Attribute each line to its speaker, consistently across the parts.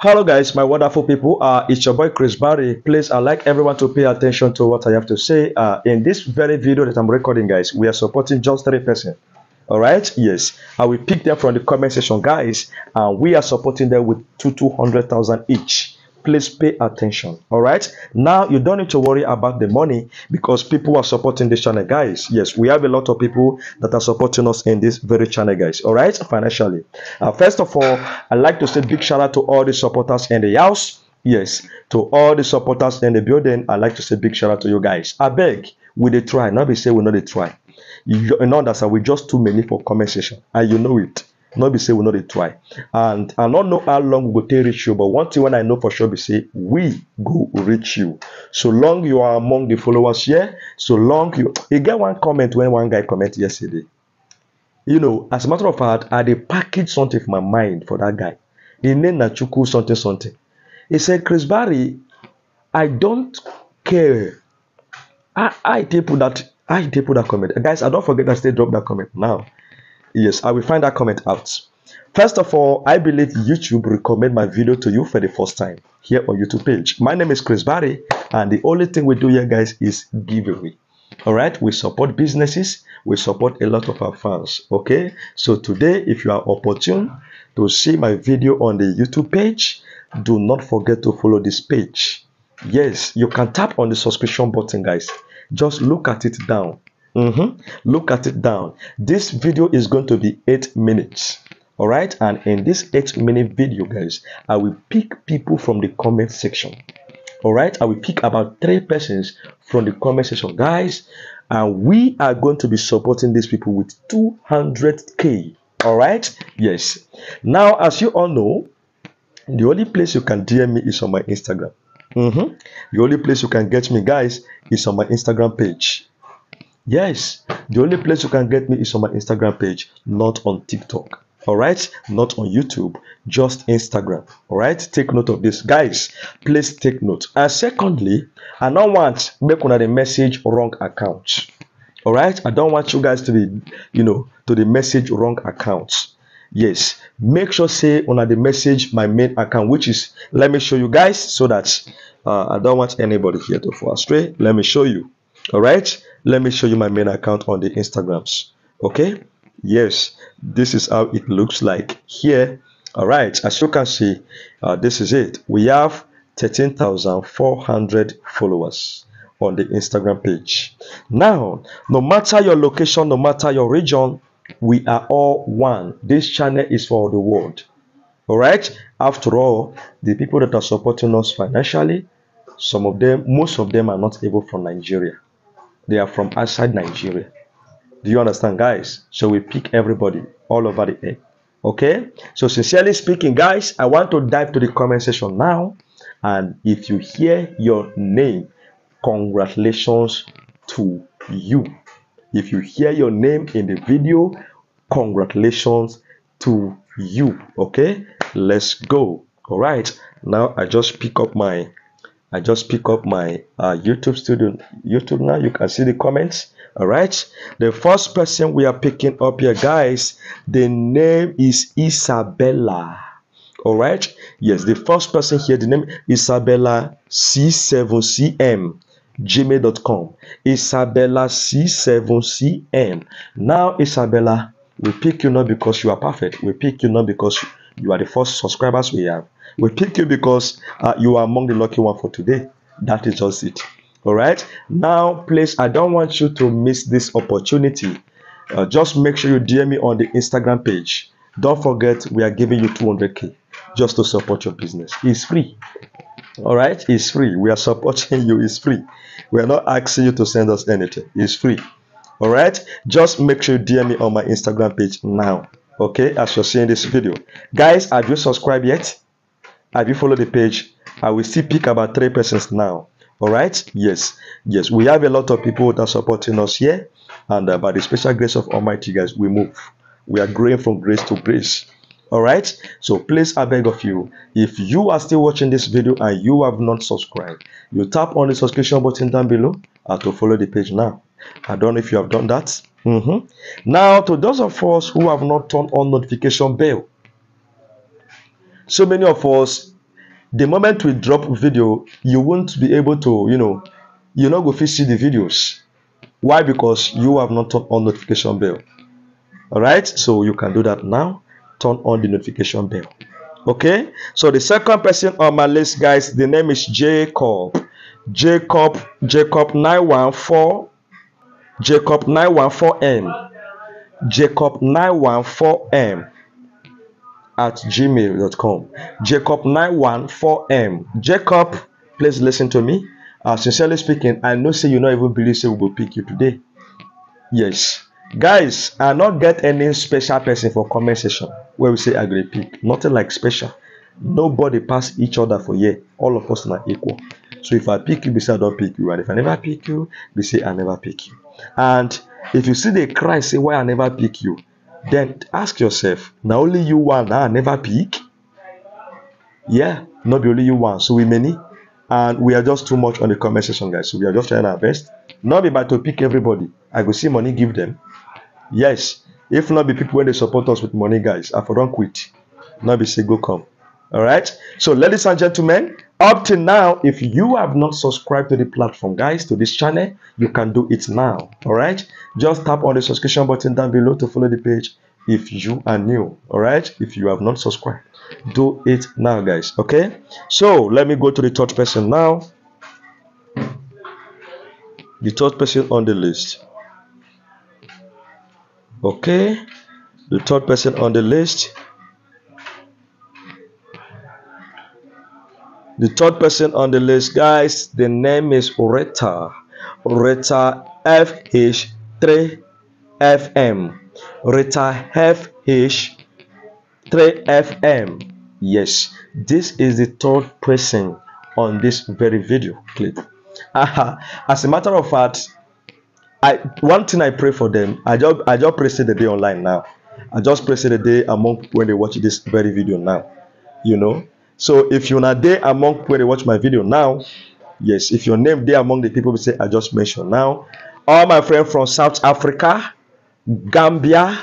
Speaker 1: Hello guys, my wonderful people. Uh, it's your boy Chris Barry. Please, I'd like everyone to pay attention to what I have to say. Uh, in this very video that I'm recording, guys, we are supporting just three person. All right, yes, I will pick them from the comment section, guys, and we are supporting them with two two hundred thousand each. Please pay attention. All right, now you don't need to worry about the money because people are supporting this channel, guys. Yes, we have a lot of people that are supporting us in this very channel, guys. All right, financially. Uh, first of all, I'd like to say big shout out to all the supporters in the house. Yes, to all the supporters in the building, I'd like to say big shout out to you guys. I beg, we dey try, not be say we know they try. You you know that we just too many for conversation and you know it. Not be say we know they try. And I don't know how long we go take reach you, but one thing when I know for sure be say we go reach you. So long you are among the followers here, so long you you get one comment when one guy comment yesterday. You know, as a matter of fact, I dey package something for my mind for that guy. His name na Chukwu something something. He said, Chris Barry, I don't care. I I put that I put that comment. Guys, I don't forget that still drop that comment now. Yes, I will find that comment out. First of all, I believe YouTube recommend my video to you for the first time here on YouTube page. My name is Chris Barry, and the only thing we do here, guys, is giveaway. All right, we support businesses, we support a lot of our fans. Okay, so today, if you are opportune to see my video on the YouTube page, do not forget to follow this page. Yes, you can tap on the subscription button, guys. Just look at it down. Mhm. Look at it down. This video is going to be eight minutes. All right, and in this eight minute video, guys, I will pick people from the comment section. All right, I will pick about three persons from the comment section, guys, and we are going to be supporting these people with 200k. All right, yes. Now, as you all know, the only place you can DM me is on my Instagram. Mhm. The only place you can get me, guys, is on my Instagram page. Yes, the only place you can get me is on my Instagram page, not on TikTok. All right, not on YouTube, just Instagram. All right, take note of this, guys. Please take note. And secondly, I don't want make una the message wrong account. All right, I don't want you guys to be, you know, to the message wrong accounts. Yes, make sure say on the message my main account, which is let me show you guys so that uh, I don't want anybody here to fall astray. Let me show you. All right, let me show you my main account on the Instagrams. Okay, yes, this is how it looks like here. All right, as you can see, uh, this is it. We have 13,400 followers on the Instagram page. Now, no matter your location, no matter your region, we are all one. This channel is for the world. All right. After all, the people that are supporting us financially, some of them, most of them are not able from Nigeria. They are from outside Nigeria. Do you understand, guys? So we pick everybody all over the earth. Okay. So sincerely speaking, guys, I want to dive to the comment section now. And if you hear your name, congratulations to you. If you hear your name in the video, congratulations to you. Okay, let's go. All right, now I just pick up my, I just pick up my uh, YouTube studio. YouTube now you can see the comments. All right, the first person we are picking up here, guys, the name is Isabella. All right, yes, the first person here, the name Isabella C7CM gmail.com isabella c7cm now isabella we pick you not because you are perfect we pick you not because are the first subscribers we have. We pick you because uh, you are among the lucky one for today. That is just it. All right now please i don't want you to miss this opportunity. Uh, just make sure you dm me on the instagram page. Don't forget we are giving you 200k just to support your business. It's free. All right it's free. We are supporting you. It's free. We are not asking you to send us anything. It's free. All right just make sure you dm me on my instagram page now okay as you're seeing this video. Guys have you subscribed yet? Have you followed the page? I will still pick about three persons now. All right? Yes. Yes we have a lot of people that are supporting us here and uh, by the special grace of almighty guys we move. We are growing from grace to grace. All right? So please i beg of you if you are still watching this video and you have not subscribed you tap on the subscription button down below to follow the page now. I don't know if you have done that Mhm. now to those of us who have not turned on notification bell so many of us the moment we drop video you won't be able to you know you not go fit see the videos. Why? Because you have not turned on notification bell. All right? So you can do that now. Turn on the notification bell. Okay? So the second person on my list guys the name is jacob. Jacob jacob 914 jacob 914m jacob 914m at gmail.com jacob 914m jacob please listen to me. Uh, sincerely speaking i know say you not even believe say we will pick you today. Yes. Guys i not get any special person for comment section where we say go pick. Nothing like special. Nobody pass each other for here. All of us are equal so if i pick you be say i don't pick you. And if i never pick you be say i never pick you. And if you see the cry say why i never pick you? Then ask yourself now only you one i never pick? Yeah not be only you one. So we many. And we are just too much on the comment section guys. So we are just trying our best. Not be bad to pick everybody. I go see money give them. Yes. If not be people when they support us with money guys i for don't quit. Not be say go come. All right so ladies and gentlemen up to now if you have not subscribed to the platform guys to this channel you can do it now all right? Just tap on the subscription button down below to follow the page if you are new all right? If you have not subscribed do it now guys okay? So let me go to the third person now. The third person on the list okay? The third person on the list the third person on the list guys the name is Reta Reta FH3 FM Reta FH 3FM yes this is the third person on this very video clip as a matter of fact I one thing I pray for them. I just I just pray the day online now. I just pray the day among when they watch this very video now. You know. So if you're not there among they watch my video now, yes, if your name there among the people we say I just mentioned now, all my friends from South Africa, Gambia,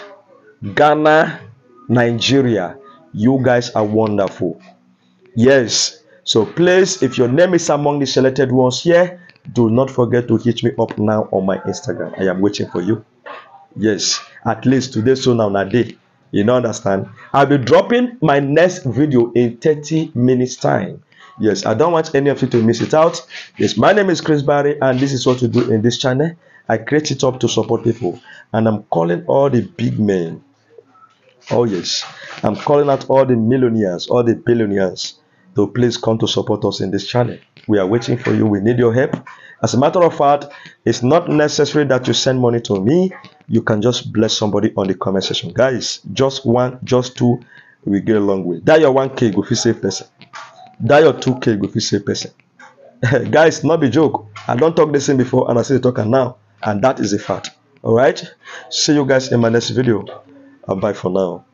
Speaker 1: Ghana, Nigeria, you guys are wonderful. Yes. So please, if your name is among the selected ones here, do not forget to hit me up now on my instagram. I am waiting for you. Yes. At least today so now na day you know understand. I'll be dropping my next video in 30 minutes time. Yes i don't want any of you to miss it out. Yes my name is chris barry and this is what we do in this channel. I create it up to support people and i'm calling all the big men. Oh yes. I'm calling out all the millionaires all the billionaires to please come to support us in this channel. We are waiting for you. We need your help. As a matter of fact it's not necessary that you send money to me you can just bless somebody on the comment section. Guys just one just two we get a long way that your 1k go fit save person. That your 2k go fit save person. Guys not be joke. I don't talk this thing before and i see the talker now and that is a fact. All right? See you guys in my next video. And bye for now